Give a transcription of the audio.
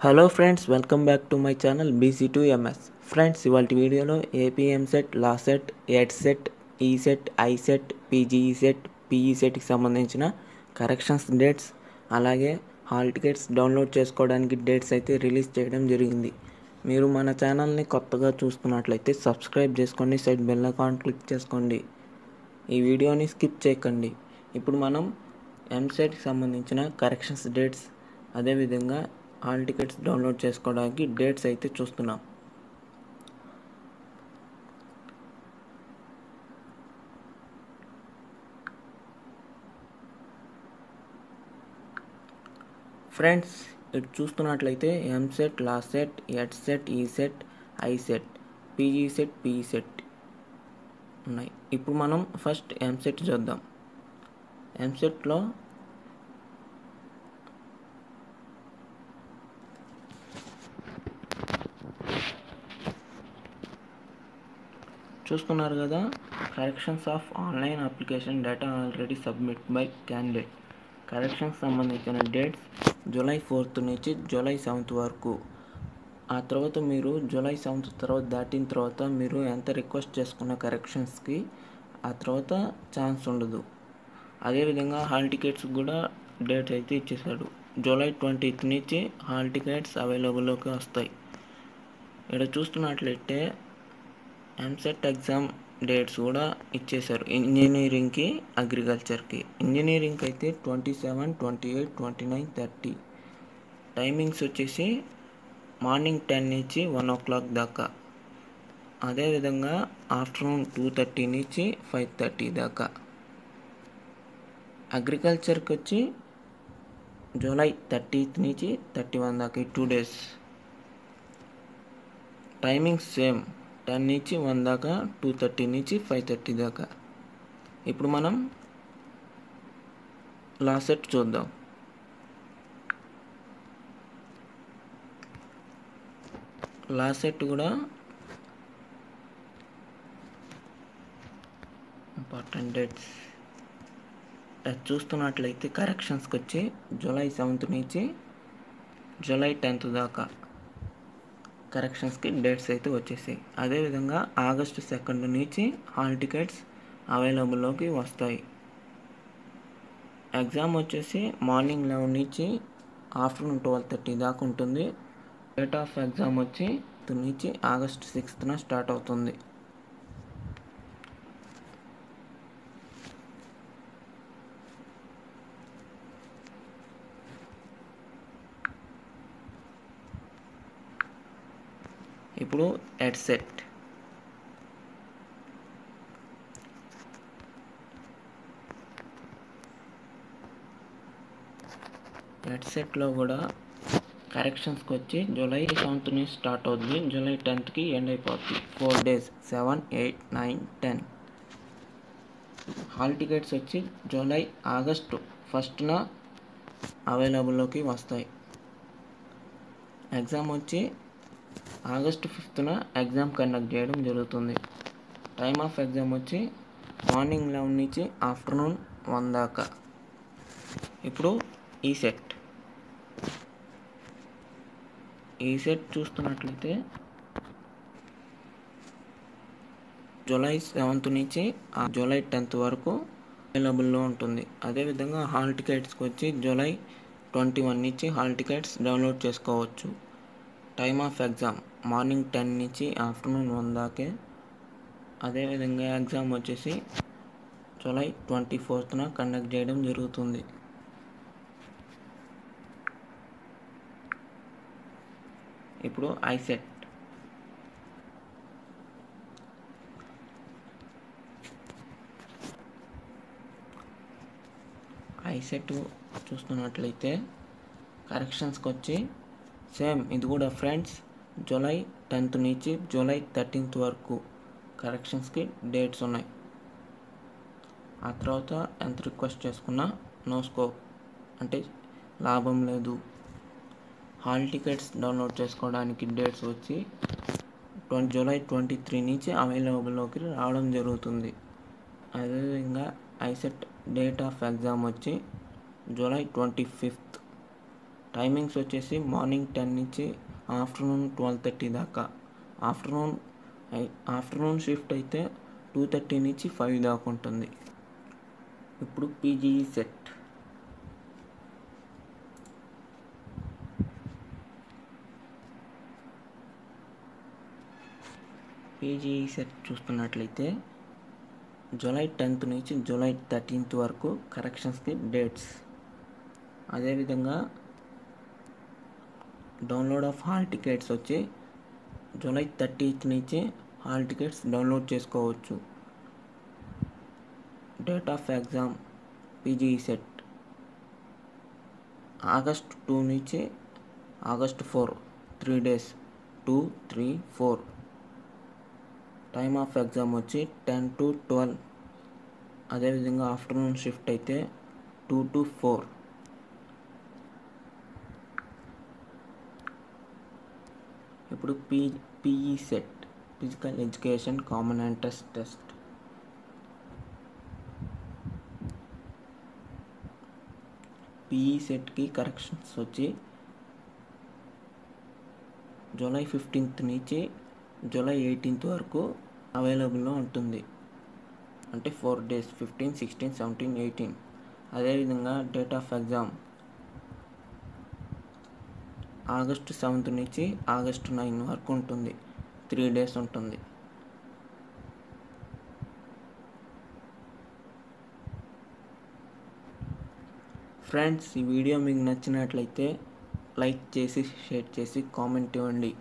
Hello friends welcome back to my channel BC to MS friends ఇవాళ వీడియోలో EAMCET LAWCET EdCET ECET ICET PGECET PE సెట్కి సంబంధించిన corrections dates అలాగే hall tickets download చేసుకోవడానికి dates అయితే release చేయడం జరిగింది. మీరు మన ఛానల్ని కొత్తగా చూస్తున్నట్లయితే సబ్స్క్రైబ్ చేసుకోండి సైడ్ బెల్ అకౌంట్ క్లిక్ చేసుకోండి. ఈ వీడియోని స్కిప్ చేయకండి. ఇప్పుడు మనం ఎంసెట్కి సంబంధించిన కరెక్షన్స్ డేట్స్ అదేవిధంగా హాల్ టికెట్స్ డౌన్లోడ్ చేసుకోవడానికి డేట్స్ అయితే చూస్తున్నాం. ఫ్రెండ్స్ ఇటు చూస్తున్నట్లయితే EAMCET LAWCET EdCET ECET ICET PGECET PECET ఉన్నాయి. ఇప్పుడు మనం ఫస్ట్ ఎంసెట్ చూద్దాం. ఎంసెట్లో చూస్తున్నారు కదా corrections of online application data already submit by candidate corrections సంబంధించిన డేట్స్ జూలై ఫోర్త్ నుంచి జూలై సెవెంత్ వరకు. ఆ తర్వాత మీరు జూలై సెవెంత్ తర్వాత దాటిన తర్వాత మీరు ఎంత రిక్వెస్ట్ చేసుకున్న కరెక్షన్స్కి ఆ తర్వాత ఛాన్స్ ఉండదు. అదేవిధంగా హాల్ టికెట్స్ కూడా డేట్ అయితే ఇచ్చేసాడు జూలై ట్వంటీత్ నుంచి హాల్ టికెట్స్ అవైలబుల్లోకి వస్తాయి. ఇక్కడ చూస్తున్నట్లయితే ఎంసెట్ ఎగ్జామ్ డేట్స్ కూడా ఇచ్చేశారు. ఇంజనీరింగ్కి అగ్రికల్చర్కి ఇంజనీరింగ్కి అయితే twenty seven twenty eight twenty nine thirty timings వచ్చేసి మార్నింగ్ టెన్ నుంచి వన్ ఓ క్లాక్ దాకా అదేవిధంగా ఆఫ్టర్నూన్ టూ థర్టీ నుంచి ఫైవ్ థర్టీ దాకా. అగ్రికల్చర్కి వచ్చి జూలై థర్టీత్ నుంచి థర్టీ వన్ దాకా two days timings same ten నుంచి వన్ దాకా టూ థర్టీ నుంచి ఫైవ్ థర్టీ దాకా. ఇప్పుడు మనం లాస్ట్ సెట్ చూద్దాం. లాస్ట్ సెట్ కూడా ఇంపార్టెంట్ డేట్స్. చూస్తున్నట్లయితే కరెక్షన్స్కి వచ్చి జూలై సెవెంత్ నుంచి జూలై టెన్త్ దాకా. కరెక్షన్స్కి డేట్స్ అయితే వచ్చేసాయి. అదేవిధంగా ఆగస్టు సెకండ్ నుంచి హాల్ టికెట్స్ అవైలబుల్లోకి వస్తాయి. ఎగ్జామ్ వచ్చేసి మార్నింగ్ లెవెన్ నుంచి ఆఫ్టర్నూన్ ట్వెల్వ్ థర్టీ దాకా ఉంటుంది. డేట్ ఆఫ్ ఎగ్జామ్ వచ్చి నుంచి ఆగస్ట్ సిక్స్త్న స్టార్ట్ అవుతుంది. ఇప్పుడు ఎడ్సెట్ హెడ్సెట్లో కూడా కరెక్షన్స్కి వచ్చి జూలై సెవెంత్ నుంచి స్టార్ట్ అవుతుంది జూలై టెన్త్కి ఎండ్ అయిపోతుంది four days seven eight nine ten. Hall tickets వచ్చి జూలై ఆగస్టు ఫస్ట్న అవైలబుల్లోకి వస్తాయి. ఎగ్జామ్ వచ్చి ఆగస్టు ఫిఫ్త్న ఎగ్జామ్ కండక్ట్ చేయడం జరుగుతుంది. టైమ్ ఆఫ్ ఎగ్జామ్ వచ్చి మార్నింగ్ లెవెన్ నుంచి ఆఫ్టర్నూన్ వన్ దాకా. ఇప్పుడు ఈ సెట్. ఈ సెట్ చూస్తున్నట్లయితే జూలై సెవెంత్ నుంచి జూలై టెన్త్ వరకు అవైలబుల్లో ఉంటుంది. అదేవిధంగా హాల్ టికెట్స్కి వచ్చి జూలై ట్వంటీ వన్ నుంచి హాల్ టికెట్స్ డౌన్లోడ్ చేసుకోవచ్చు. Time of exam. Morning ten నుంచి ఆఫ్టర్నూన్ వన్ దాకే. అదేవిధంగా ఎగ్జామ్ వచ్చేసి జూలై ట్వంటీ ఫోర్త్న కండక్ట్ చేయడం జరుగుతుంది. ఇప్పుడు ఐసెట్ ఐసెట్ చూస్తున్నట్లయితే కరెక్షన్స్కి వచ్చి సేమ్ ఇది కూడా ఫ్రెండ్స్ జూలై టెన్త్ నుంచి జూలై థర్టీన్త్ వరకు కరెక్షన్స్కి డేట్స్ ఉన్నాయి. ఆ తర్వాత ఎంత రిక్వెస్ట్ చేసుకున్నా నో స్కోప్. అంటే లాభం లేదు. హాల్ టికెట్స్ డౌన్లోడ్ చేసుకోవడానికి డేట్స్ వచ్చి ట్వంటీ జూలై ట్వంటీ త్రీ నుంచి అవైలబుల్లోకి రావడం జరుగుతుంది. అదేవిధంగా ఐసెట్ డేట్ ఆఫ్ ఎగ్జామ్ వచ్చి జూలై ట్వంటీ ఫిఫ్త్ టైమింగ్స్ వచ్చేసి మార్నింగ్ టెన్ నుంచి ఆఫ్టర్నూన్ ట్వెల్వ్ థర్టీ దాకా. ఆఫ్టర్నూన్ ఆఫ్టర్నూన్ షిఫ్ట్ అయితే టూ థర్టీ నుంచి ఫైవ్ దాకా ఉంటుంది. ఇప్పుడు పీజీఈ సెట్. పీజీఈ సెట్ చూస్తున్నట్లయితే జూలై టెన్త్ నుంచి జూలై థర్టీన్త్ వరకు కరెక్షన్స్కి డేట్స్. అదేవిధంగా డౌన్లోడ్ ఆఫ్ హాల్ టికెట్స్ వచ్చి జూలై థర్టీత్ నుంచి హాల్ టికెట్స్ డౌన్లోడ్ చేసుకోవచ్చు. Date of exam PGECET. August two నుంచి August four three days two three four. Time of exam వచ్చి టెన్ టు ట్వెల్వ్. అదేవిధంగా afternoon shift అయితే two to four. ఇప్పుడు P PECET physical education common entrance test PE సెట్కి corrections వచ్చి July fifteenth నుంచి July eighteenth వరకు అవైలబుల్లో ఉంటుంది. అంటే four days fifteen sixteen seventeen eighteen అదేవిధంగా date of exam August seventh నుంచి ఆగస్టు నైన్ వరకు ఉంటుంది. త్రీ డేస్ ఉంటుంది. ఫ్రెండ్స్ ఈ వీడియో మీకు నచ్చినట్లయితే లైక్ చేసి షేర్ చేసి కామెంట్ ఇవ్వండి.